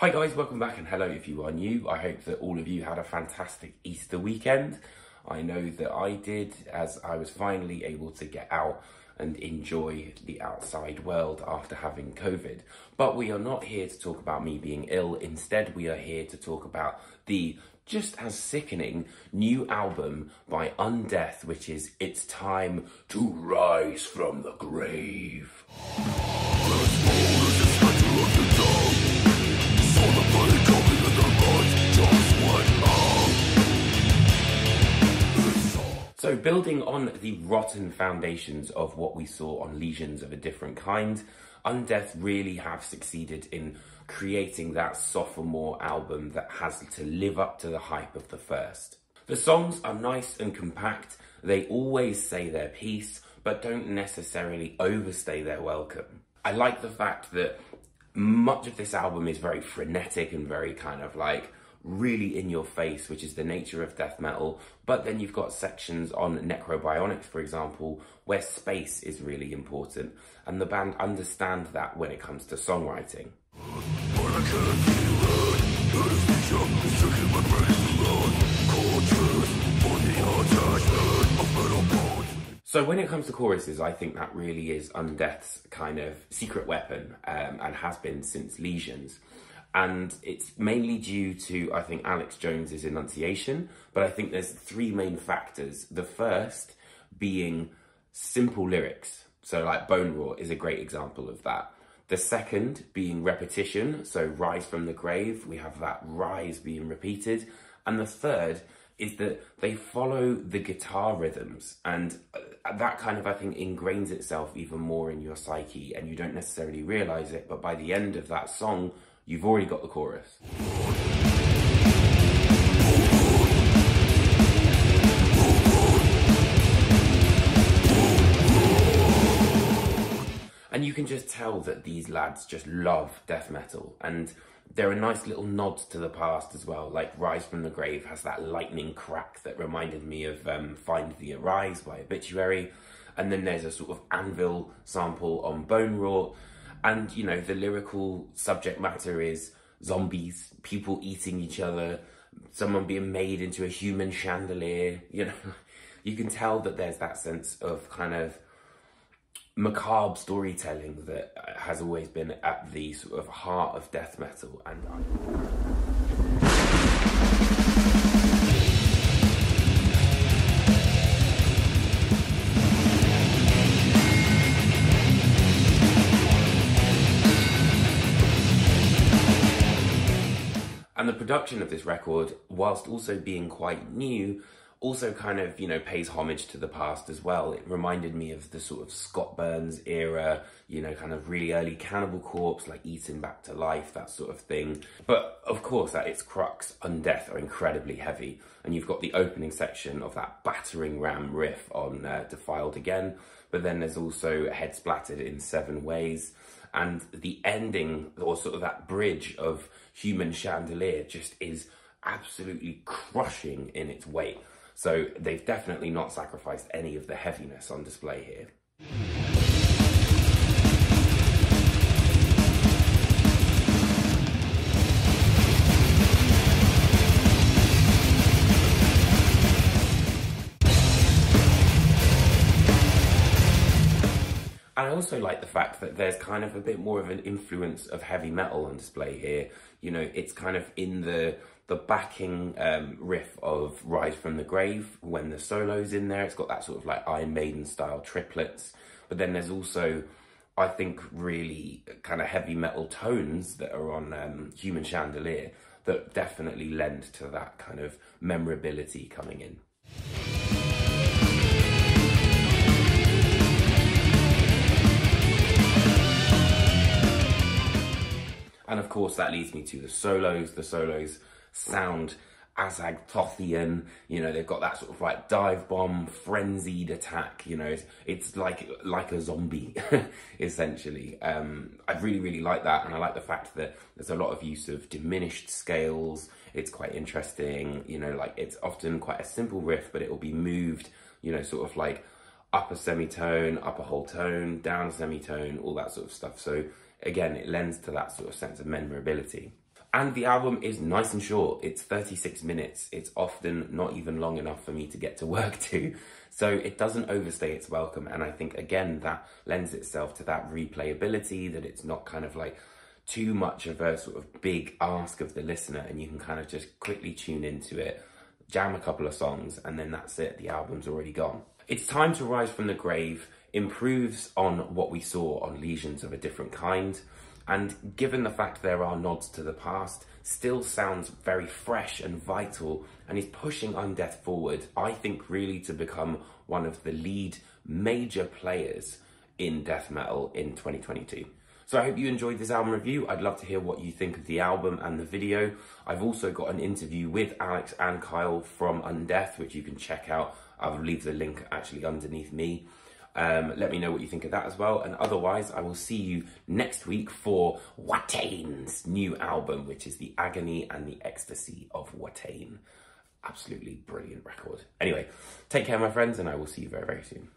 Hi guys, welcome back and hello if you are new. I hope that all of you had a fantastic Easter weekend. I know that I did as I was finally able to get out and enjoy the outside world after having COVID. But we are not here to talk about me being ill. Instead, we are here to talk about the just as sickening new album by Undeath, which is It's Time to Rise from the Grave. So building on the rotten foundations of what we saw on Lesions of a Different Kind, Undeath really have succeeded in creating that sophomore album that has to live up to the hype of the first. The songs are nice and compact, they always say their piece, but don't necessarily overstay their welcome. I like the fact that much of this album is very frenetic and very kind of like really in your face, which is the nature of death metal. But then you've got sections on Necrobionics, for example, where space is really important. And the band understand that when it comes to songwriting. So when it comes to choruses, I think that really is Undeath's kind of secret weapon um, and has been since Lesions. And it's mainly due to, I think, Alex Jones's enunciation, but I think there's three main factors. The first being simple lyrics. So like Bone Rot is a great example of that. The second being repetition, so rise from the grave, we have that rise being repeated. And the third is that they follow the guitar rhythms and uh, that kind of I think ingrains itself even more in your psyche and you don't necessarily realize it but by the end of that song you've already got the chorus. And you can just tell that these lads just love death metal and there are nice little nods to the past as well, like Rise from the Grave has that lightning crack that reminded me of um, Find the Arise by Obituary. And then there's a sort of anvil sample on Bone Rot. And, you know, the lyrical subject matter is zombies, people eating each other, someone being made into a human chandelier, you know. You can tell that there's that sense of kind of macabre storytelling that has always been at the sort of heart of death metal and And the production of this record, whilst also being quite new, also kind of, you know, pays homage to the past as well. It reminded me of the sort of Scott Burns era, you know, kind of really early Cannibal Corpse, like Eaten Back to Life, that sort of thing. But of course, at its crux, Undeath are incredibly heavy. And you've got the opening section of that battering ram riff on uh, Defiled Again. But then there's also Head Splattered in Seven Ways. And the ending, or sort of that bridge of Human Chandelier, just is absolutely crushing in its weight. So they've definitely not sacrificed any of the heaviness on display here. I also like the fact that there's kind of a bit more of an influence of heavy metal on display here. You know, it's kind of in the the backing um, riff of Rise from the Grave when the solo's in there. It's got that sort of like Iron Maiden style triplets. But then there's also, I think, really kind of heavy metal tones that are on um, Human Chandelier that definitely lend to that kind of memorability coming in. And of course, that leads me to the solos. The solos sound Azagthothian, you know, they've got that sort of like dive bomb, frenzied attack, you know, it's, it's like like a zombie, essentially. Um, I really, really like that, and I like the fact that there's a lot of use of diminished scales. It's quite interesting, you know, like it's often quite a simple riff, but it will be moved, you know, sort of like upper semitone, upper whole tone, down a semitone, all that sort of stuff. So again, it lends to that sort of sense of memorability. And the album is nice and short. It's 36 minutes. It's often not even long enough for me to get to work to. So it doesn't overstay its welcome. And I think, again, that lends itself to that replayability, that it's not kind of like too much of a sort of big ask of the listener and you can kind of just quickly tune into it, jam a couple of songs, and then that's it. The album's already gone. It's Time to Rise from the Grave improves on what we saw on Lesions of a Different Kind and given the fact there are nods to the past, still sounds very fresh and vital and is pushing Undeath forward, I think really to become one of the lead major players in death metal in 2022. So I hope you enjoyed this album review. I'd love to hear what you think of the album and the video. I've also got an interview with Alex and Kyle from Undeath, which you can check out. I'll leave the link actually underneath me. Um, let me know what you think of that as well. And otherwise, I will see you next week for Watain's new album, which is The Agony and the Ecstasy of Watain. Absolutely brilliant record. Anyway, take care, my friends, and I will see you very, very soon.